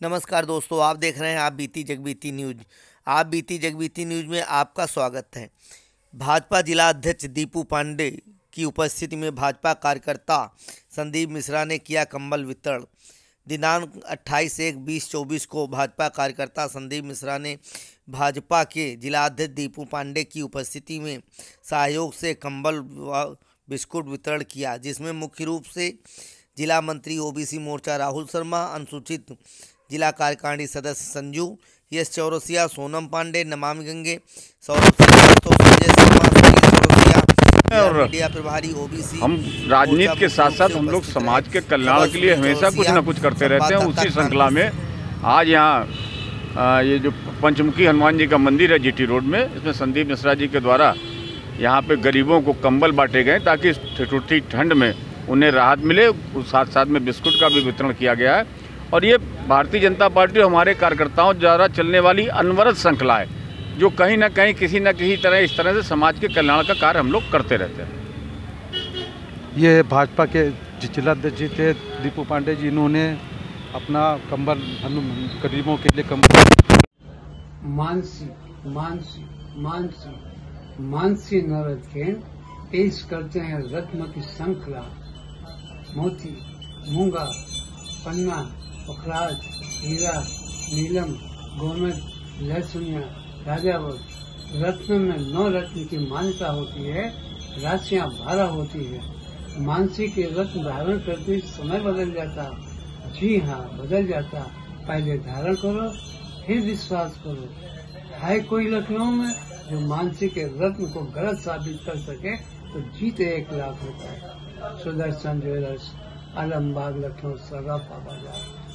नमस्कार दोस्तों, आप देख रहे हैं आप बीती जगबीती न्यूज़। आप बीती जगबीती न्यूज़ में आपका स्वागत है। भाजपा जिला अध्यक्ष दीपू पांडे की उपस्थिति में भाजपा कार्यकर्ता संदीप मिश्रा ने किया कंबल वितरण। दिनांक 28 एक बीस चौबीस को भाजपा कार्यकर्ता संदीप मिश्रा ने भाजपा के जिला अध्यक्ष दीपू पांडे की उपस्थिति में सहयोग से कंबल बिस्कुट वितरण किया, जिसमें मुख्य रूप से जिला मंत्री ओबीसी मोर्चा राहुल शर्मा, अनुसूचित जिला कार्यकारिणी सदस्य संजू यश चौरसिया सोनम पांडे नमामि गंगे सौरभ चौरसिया और मीडिया प्रभारी ओबीसी हम राजनीति के साथ साथ हम लोग समाज के कल्याण के लिए हमेशा कुछ न कुछ करते रहते हैं। उसी श्रृंखला में आज यहाँ ये जो पंचमुखी हनुमान जी का मंदिर है जीटी रोड में इसमें संदीप मिश्रा जी के द्वारा यहाँ पे गरीबों को कंबल बांटे गए ताकि ठंड में उन्हें राहत मिले। उस साथ साथ में बिस्कुट का भी वितरण किया गया है। और ये भारतीय जनता पार्टी और हमारे कार्यकर्ताओं द्वारा चलने वाली अनवरत श्रृंखला है जो कहीं ना कहीं किसी न किसी तरह इस तरह से समाज के कल्याण का कार्य हम लोग करते रहते हैं। ये भाजपा के जि- जिलाध्यक्ष जी थे दीपू पांडे जी इन्होंने अपना कंबल गरीबों के लिए कंबल मानसी मानसी मानसी मानसी नवरत खेन पेश करते हैं रत्न की श्रृंखला। मोती मूँगा पन्ना पखराज हीरा, नीलम गोमद लहसुनिया राजावत रत्न में नौ रत्न की मान्यता होती है, राशियाँ बारह होती है। मानसी के रत्न धारण करते समय बदल जाता, जी हाँ बदल जाता। पहले धारण करो, फिर विश्वास करो। है कोई लखनऊ में जो मानसी के रत्न को गलत साबित कर सके तो जीते एक लाख रुपए। सुदर्शन ज्वेलर्स, आलमबाग, लखनऊ सगा बाज़ार